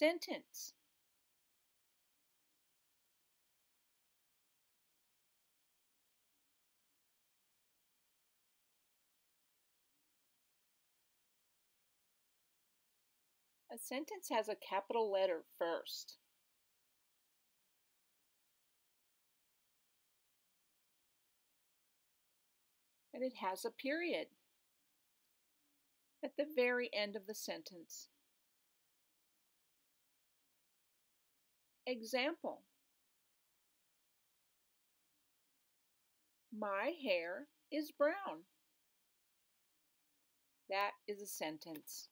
Sentence. A sentence has a capital letter first. And it has a period at the very end of the sentence. Example My hair is brown. That is a sentence.